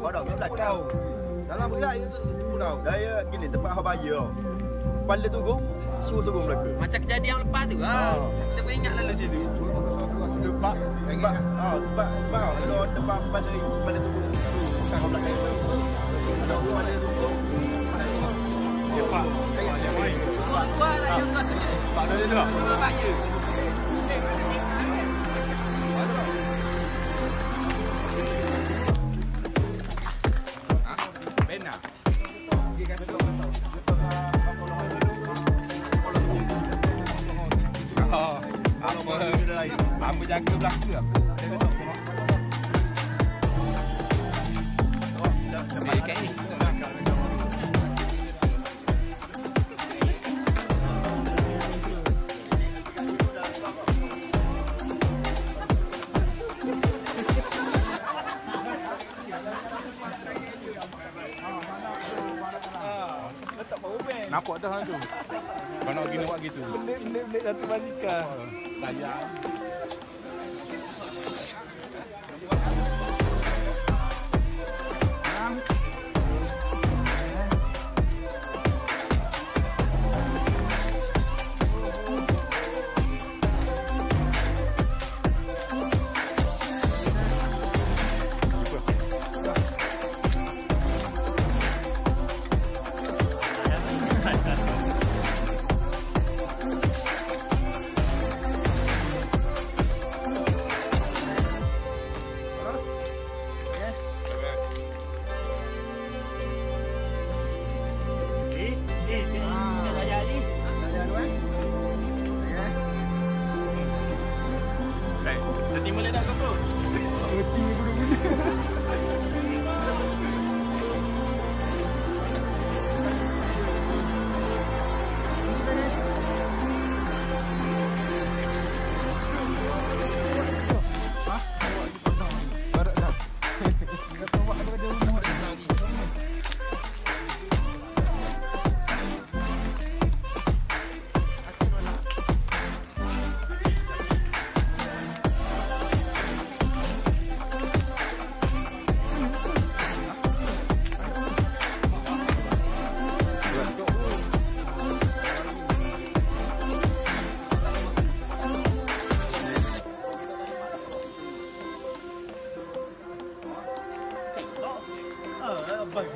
Kodok tu belakang. Dalam berat itu tu tau. Daya gini tempat hak bayar. Kepala turun, suruh turun belaka. Macam kejadian yang lepas tu lah. Oh. Kita beringat lalu situ. Sebab sebab ah sebab sebab kalau tempat kepala kepala turun bukan hak belakang tu. Ada kepala turun. Ya pak. Yang main. Keluar keluar nak contoh sini. Pak dah tu. Keluar bahaya. Apa jaga belakang? Baik kat ni. Nampak dah tu. Kau nak gini buat gitu. Belik-belik satu basikal. Layan. Setimbul Oh,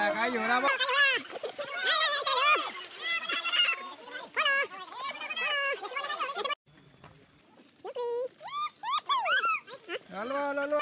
大家有了吗？来了吗？来了吗？来了吗？来？来了？来了？